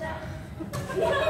哎，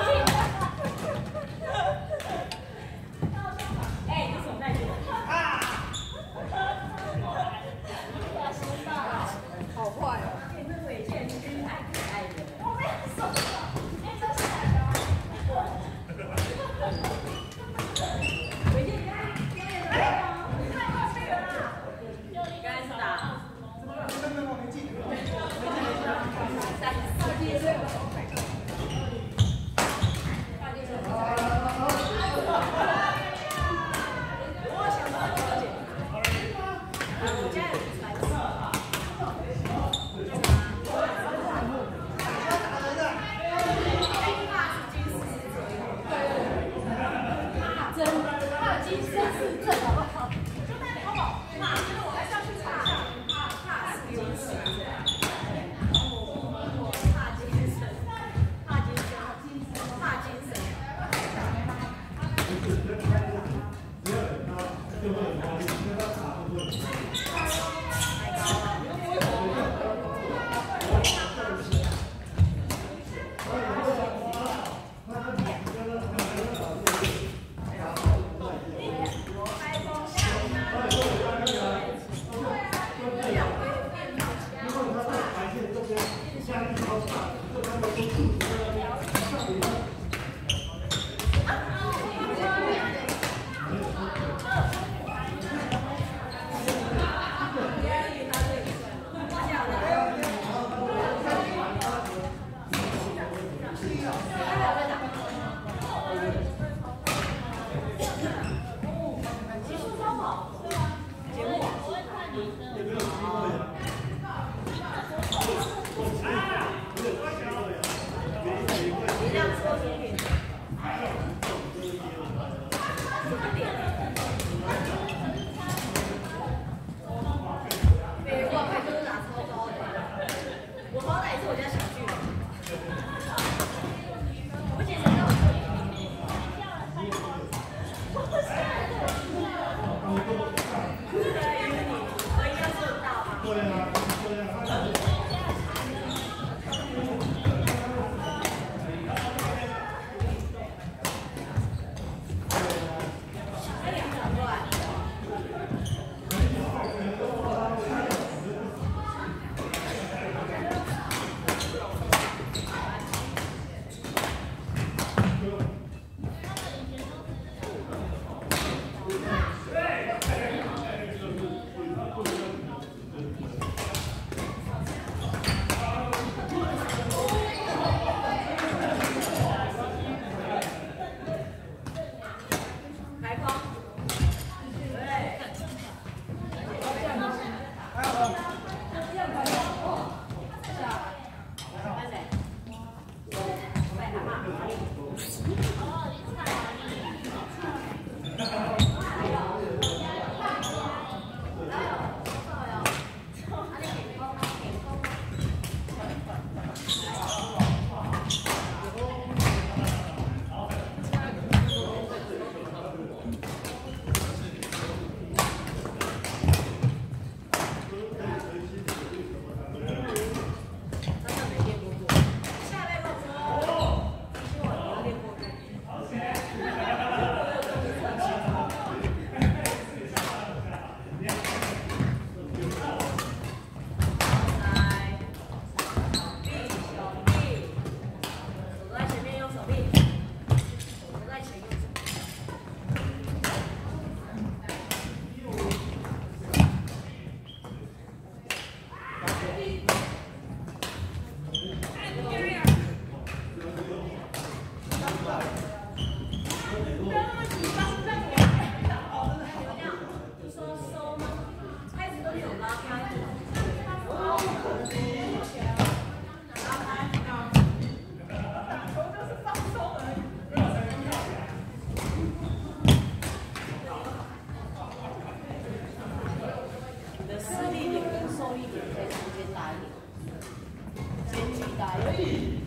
Sai aí.